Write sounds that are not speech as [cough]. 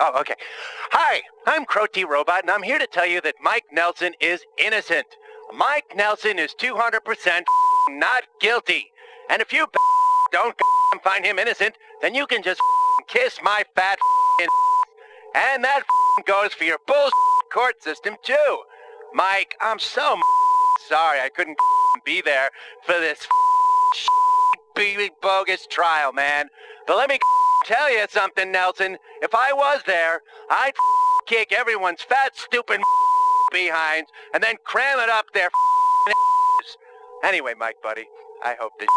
Oh, okay. Hi, I'm Crow T Robot, and I'm here to tell you that Mike Nelson is innocent. Mike Nelson is 200% [laughs] not guilty. And if you [laughs] don't [laughs] find him innocent, then you can just kiss my fat and that goes for your bull court system too. Mike, I'm so sorry I couldn't be there for this bogus trial, man. But let me tell you something, Nelson. If I was there, I'd [laughs] kick everyone's fat, stupid [laughs] behinds and then cram it up their [laughs] Anyway, Mike, buddy, I hope that